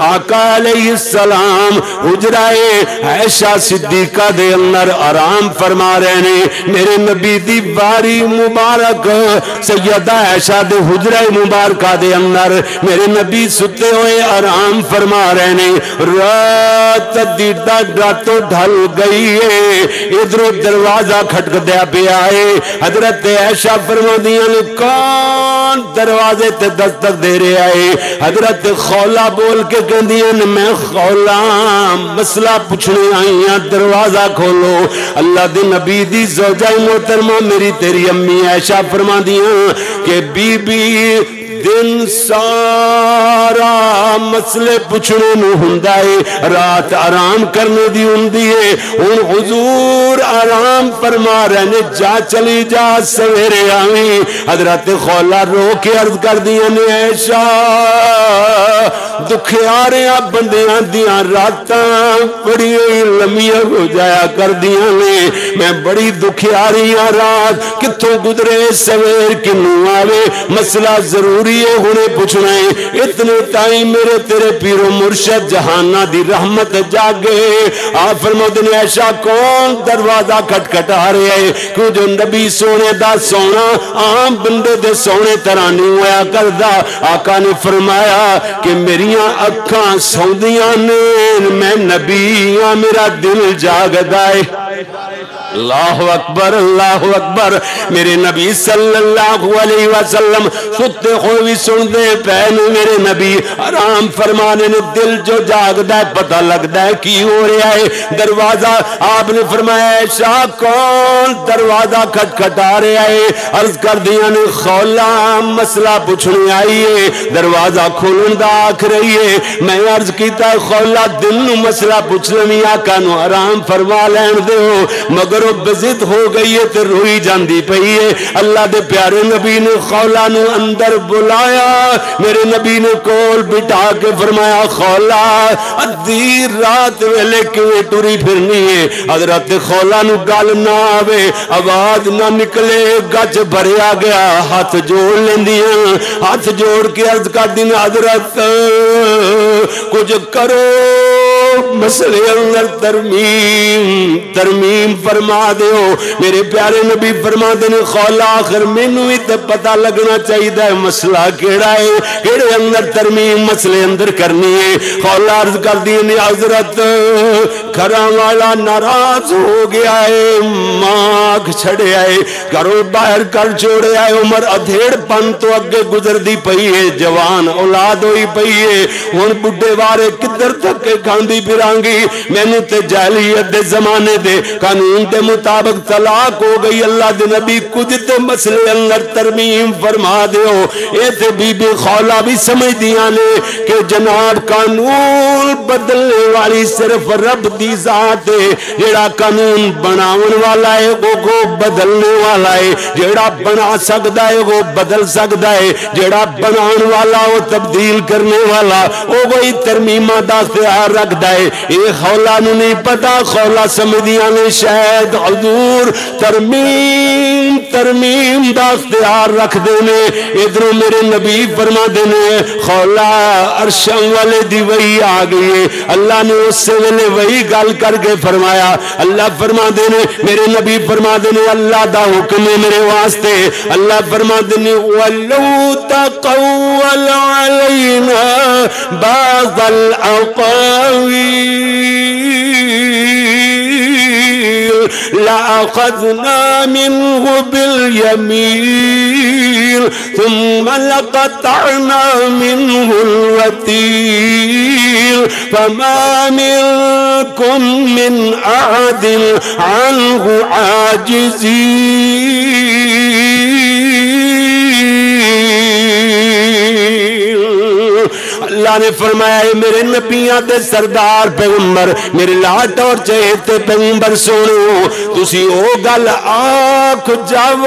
آقا علیہ السلام، حجرائے عیشہ صدیقہ دے اندر آرام فرما رہے نے۔ میرے نبی دی باری مبارک، سیدہ عیشہ دے حجرائے مبارکہ دے اندر میرے نبی ستے ہوئے آرام فرما رہے نے۔ رات دیدہ راتوں ڈھل گئی ہے۔ ادھر دروازہ کھٹک دیا پہ آئے حضرت عیشہ فرما دیا نے، کون دروازے تے دستک دے رہے آئے حضرت خولا بول کے کہہ نے میں خولا مسئلہ پوچھنے آئی ہاں دروازہ کھولو۔ اللہ دی نبی دی زوجہ محترمہ، میری تیری امی عیشہ فرما دیا کہ بی بی دن سارا مسئلے پچھنے نو ہندائے رات آرام کرنے دی ہندی ہے۔ ان حضور آرام فرما رہنے جا چلی جا، سویرے آئیں حضرت خولا رو کے عرض کر دیا نے دکھے بندیاں دیاں راتاں۔ بڑی لمیاں ہو جایا کر دیا نے۔ میں بڑی دکھے آ ہوں ہاں رات۔ کتوں گدرے سویر کنو آوے مسئلہ ضروری ہے ہونے پوچھنا ہے۔ اتنے ٹائم میرے تیرے پیر و مرشد جہانہ دی رحمت جاگے۔ آپ فرمود نے ایشا کون دروازہ کھٹ کھٹ آ رہے کیوں جو نبی سونے دا سونا عام بندے دے سونے طرح نہیں ہوا کردہ آقا نے فرمایا کہ میریاں اکھاں سوندیاں نے، میں نبی ہاں میرا دل جاگ دائے اللہ اکبر اللہ اکبر۔ میرے نبی صلی اللہ علیہ وسلم ستے خوی سن دے پہن میرے نبی۔ آرام فرمانے نے دل جو جاگ دے پتہ لگ دے کی ہو رہا ہے۔ دروازہ آپ نے فرمایا ایشا کون دروازہ کھٹ کھٹ آ رہا ہے؟ عرض کر دیا نے، خولا مسئلہ پوچھنے آئی ہے۔ دروازہ کھولن دا آکھ رہی ہے۔ میں عرض کیتا ہے، خولا دل نو مسئلہ پوچھ لمی آقا نو آرام فرما لین دے ہو۔ مگر وہ بزد ہو گئی ہے تو روئی جاندی پئی ہے۔ اللہ دے پیارے نبی نے خولا نو اندر بلایا۔ میرے نبی نے کول بٹا کے فرمایا خولا ادھی رات ویلے کیویں ٹری پھرنی ہے؟ حضرت خولا نو گل نہ آوے، آواز نہ نکلے گج بھریا گیا، ہاتھ جوڑ لیندیاں۔ ہاتھ جوڑ کے عرض کر دین حضرت، کچھ کرو۔ مسئلے اندر ترمیم ترمیم فرما دیو میرے پیارے نبی فرما دینے خولا آخر مینو ہی تے پتہ لگنا چاہیے ہے مسئلہ کیڑا ہے، کیڑے اندر ترمیم مسئلے اندر کرنی ہے۔ خولا عرض کر دینے حضرت گھران والا ناراض ہو گیا ہے ماغ چھڑے آئے، گھروں باہر کر چھوڑے آئے۔ عمر ادھیڑ پن تو اگے گزر دی پئی ہے، جوان اولاد ہوئی پئی ہے۔ ان بڑھے وارے کدھر تک کے کھاندی پھرانگی میں نے تے جاہلیت دے زمانے دے قانون دے مطابق طلاق ہو گئی۔ اللہ دے نبی کچھ تے مسئلے اندر ترمیم فرما دے ہو اے تے بی بی خولا بھی سمجھ دیا نے کہ جناب قانون بدلنے والی صرف رب دی ذات ہے۔ جیڑا قانون بناون والا ہے، وہ کو بدلنے والا ہے۔ جیڑا بنا سکتا ہے، وہ بدل سکتا ہے۔ جیڑا بناون والا، وہ تبدیل کرنے والا۔ وہ وہی ترمیمہ دا اختیار رکھتا ہے۔ یہ خولا نو نہیں پتا، خولا سمجھیاں نے شاید حضور ترمیم ترمیم دا اختیار رکھ دینے۔ ادھر میرے نبی فرما دینے، خولا عرشان والے دی وہی آگئی ہے۔ اللہ نے اس سے ویلے وہی گل کر کے فرمایا۔ اللہ فرما دینے، میرے نبی فرما دینے، اللہ دا حکم ہے میرے واسطے۔ اللہ فرما دینے، وَلَوْ تَقَوَّلْ عَلَيْنَا بَعْضَ الْأَقَاوِيلِ لَأَخَذْنَا مِنْهُ بِالْيَمِينِ ثُمَّ لَقَطَعْنَا مِنْهُ الْوَتِيلِ. فَمَا مِنْكُمْ مِنْ أَحَدٍ عَنْهُ عَاجِزِينَ. اللہ نے فرمایا ہے میرے نبیاں دے سردار پیغمبر، میرے لاٹ اور چہتے پیغمبر سنو، تسی او گل آکھ جاؤ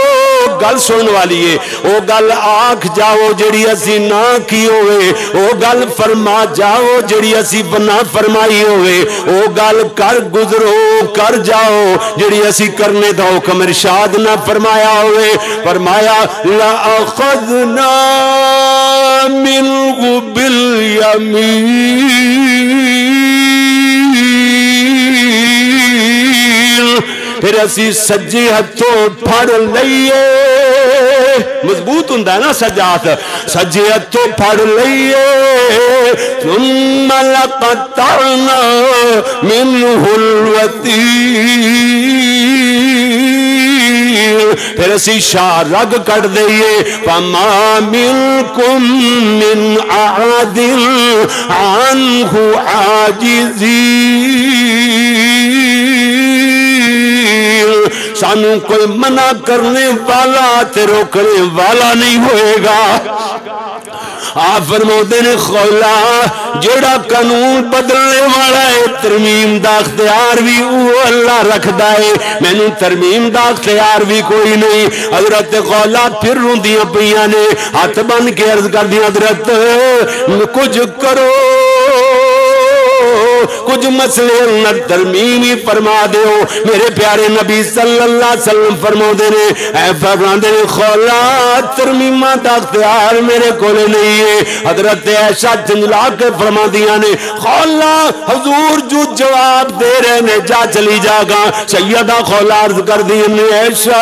گل سن والی ہے او گل آکھ جاؤ جڑی اسی نہ کی ہوئے، او گل فرما جاؤ جڑی اسی بنا فرمائی ہوئے، او گل کر گزرو، کر جاؤ جڑی اسی کرنے دا حکم ارشاد نہ فرمایا ہوئے، فرمایا لا اخذنا منه الیمین پھر اسی سجے ہتھوں پھڑ لئیے۔ مضبوط ہوں نا سجات سجے ہتھوں پھڑ لئیے۔ ثم لقطعنا منہ الوتیر پھر اسی شاہ رگ کٹ دئیے فما منکم من عادل عنہ عاجزیر سانو کوئی منع کرنے والا تے روکنے والا نہیں ہوئے گا۔ آپ فرموتے نے خولا، جڑا قانون بدلنے والا ہے، ترمیم دا اختیار بھی وہ اللہ رکھدا ہے۔ میں نے ترمیم دا اختیار بھی کوئی نہیں۔ حضرت خولا پھر روندیاں پیاں نے، ہاتھ بن کے عرض کر دیا، حضرت، کچھ کرو۔ کچھ مسئلے انہر ترمیمی فرما دے ہو میرے پیارے نبی صلی اللہ علیہ وسلم فرما دے نے، اے فرما دے نے خولا ترمیمہ تا اختیار میرے کولے نہیں ہے۔ حضرت ایشہ جنجلا کے فرما دیا نے خولا حضور جو جواب دے رہے نے، جا چلی جاگا سیدہ خولا عرض کر دی نے ایشہ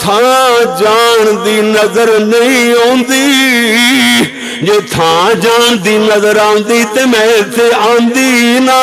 تھا جان دی نظر نہیں ہوں جے جو تھا جان دی نظر آن دی تے میں تے آن دی نا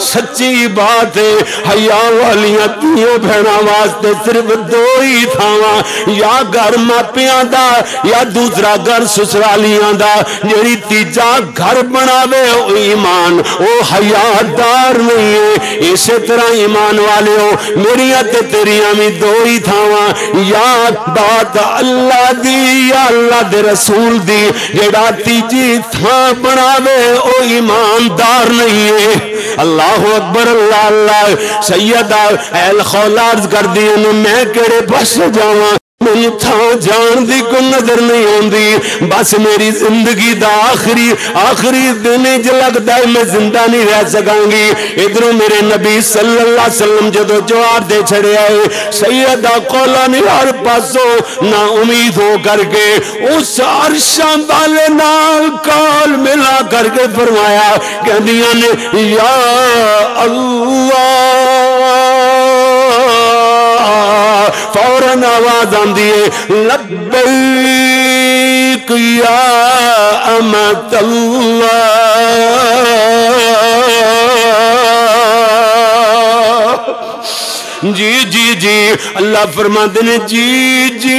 سچی بات ہے۔ حیاء والیاں تیوں بھینا واسطے صرف دو ہی تھاواں۔ یا گھر ماپیاں دا یا دوسرا گھر سسرالیاں دا۔ جیڑی تیجا گھر بناوے او ایمان، او حیاء دار نہیں ہے۔ اسی طرح ایمان والے ہو میری تے تیری ہمیں دو ہی تھاواں۔ یا بات اللہ دی، یا اللہ دے رسول دی۔ جڑا تیجی تھا بناوے او ایماندار نہیں ہے۔ اللہ اکبر اللہ اللہ سیدہ اہل خولارز کر دی انہوں میں کڑے بس جاواں؟ میں تھا جان دی کو نظر نہیں ہوں دی بس میری زندگی دا آخری آخری دینے جو لگتا ہے میں زندہ نہیں رہ سکاں گی ادھروں میرے نبی صلی اللہ علیہ وسلم جدو جواب دے چھڑے آئے سیدہ قولا نے ہر پاسو نا امید ہو کر کے اس عرشان والے نال کال ملا کر کے فرمایا کہ دیا نے یا اللہ آواز آن دیئے لبیک یا امت اللہ۔ جی جی جی اللہ فرما دینے جی جی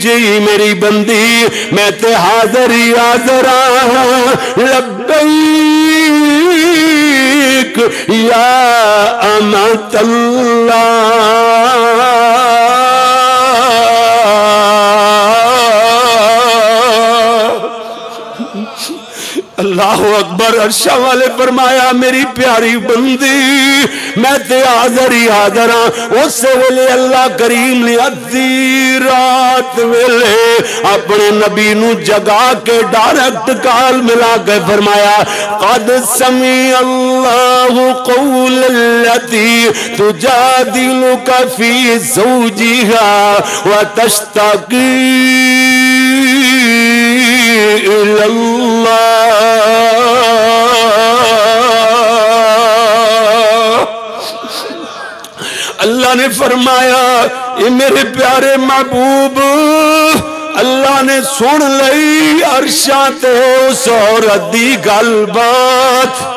جی میری بندی، میں تے حاضر ہی حاضر ہاں۔ لبیک یا امت اللہ۔ اللہ اکبر عرشہ والے فرمایا میری پیاری بندی میں تے حاضر ہی حاضر ہاں اس سے ویلے اللہ کریم نے ادھی رات ویلے اپنے نبی نو جگا کے ڈائریکٹ کال ملا کے فرمایا قد سمی اللہ قول اللتی تجادلک فی زوجیہا وتشتقی اللہ نے فرمایا یہ میرے پیارے محبوب، اللہ نے سن لئی عرشاں تے اس عورت دی گل بات۔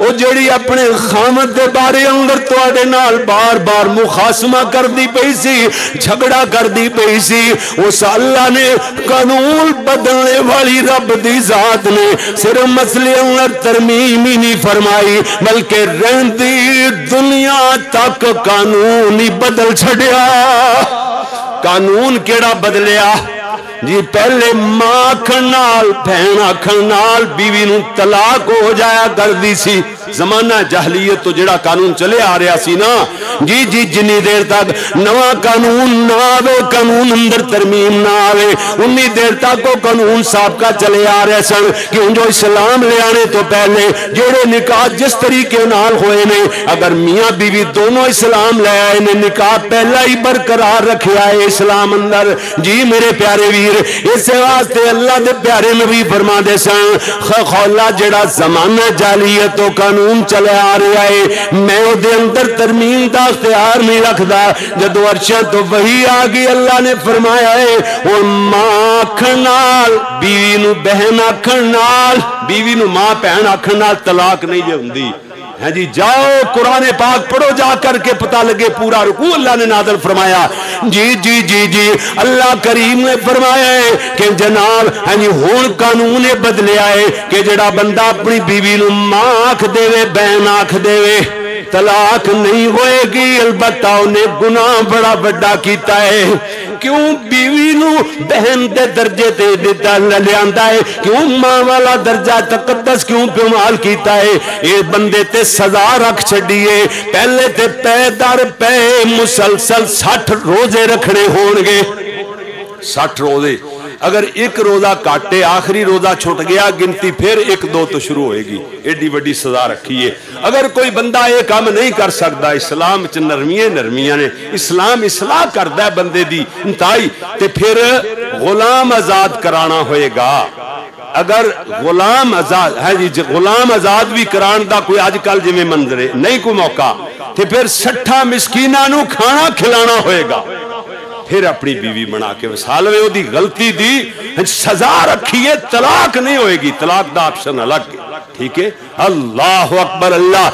او جڑی اپنے خامد دے بارے اندر تو آڑے نال بار بار مخاسمہ کر دی پئی سی، جھگڑا کر دی پئی سی، اس اللہ نے قانون بدلنے والی رب دی ذات نے صرف مسئلے اندر ترمیم ہی نہیں فرمائی، بلکہ رہندی دنیا تک قانون ہی بدل چھڑیا قانون کیڑا بدلیا؟ جی پہلے ماں کھنال بھینا کھنال بیوی نو طلاق ہو جایا کر دی سی۔ زمانہ جہلیت تو جڑا قانون چلے آ رہا سی نا جی جی جنی دیر تک نوا قانون نہ آوے قانون اندر ترمیم نہ آوے انی دیر تک کو قانون صاحب کا چلے آ رہے سن کہ ان جو اسلام لے آنے تو پہلے جڑے نکاح جس طریقے نال ہوئے نے اگر میاں بیوی دونوں اسلام لے آئے نے نکاح پہلا ہی برقرار رکھے آئے اسلام اندر جی میرے پیارے ویر اس واسطے اللہ دے پیارے نبی فرما دے سن خولا جڑا زمانہ جالیت تو قانون قانون چلے آ رہا ہے میں او دے اندر ترمیم دا اختیار نہیں رکھدا۔ جدو عرشہ تو وہی آ گئی اللہ نے فرمایا ہے، اور ماں نال، بیوی نو بہن آکھن نال، بیوی نو ماں بہن آکھن نال طلاق نہیں جے ہوندی ہاں جی جاؤ، قرآن پاک پڑھو، جا کر کے پتا لگے، پورا رکوع اللہ نے نادل فرمایا۔ جی جی جی جی اللہ کریم نے فرمایا ہے کہ جناب ہاں جی ہون قانون بدلے آئے کہ جڑا بندہ اپنی بیوی نو ماں آکھ دے وے، بہن آکھ دے وے۔ طلاق نہیں ہوئے گی البتہ انہیں گناہ بڑا بڑا کیتا ہے۔ کیوں بیوی نو بہن دے درجے تے دیتا لیاندہ ہے؟ کیوں ماں والا درجہ تقدس کیوں پیمال کیتا ہے؟ یہ بندے تے سزا رکھ چھڑیے پہلے تے پے در پے مسلسل سٹھ روزے رکھنے ہونگے۔ سٹھ روزے؟ اگر ایک روزہ کاٹے، آخری روزہ چھوٹ گیا، گنتی پھر ایک دو تو شروع ہوئے گی۔ ایڈی وڈی سزا رکھیے اگر کوئی بندہ ایک کام نہیں کر سکتا، اسلام چ نرمیاں نرمیاں نے۔ اسلام اصلاح کردا ہے بندے دی انتہائی۔ تے پھر غلام آزاد کرانا ہوئے گا۔ اگر غلام آزاد ہے جی غلام آزاد بھی کران دا کوئی آج کل جی میں منظرے، نہیں کوئی موقع۔ تے پھر سٹھا مسکینہ نو کھانا کھلانا ہوئے گا۔ پھر اپنی بیوی بنا کے وسال میں دی غلطی دی سزا رکھیے، طلاق نہیں ہوئے گی، طلاق دا آپشن الگ، ٹھیک ہے؟ اللہ اکبر، اللہ۔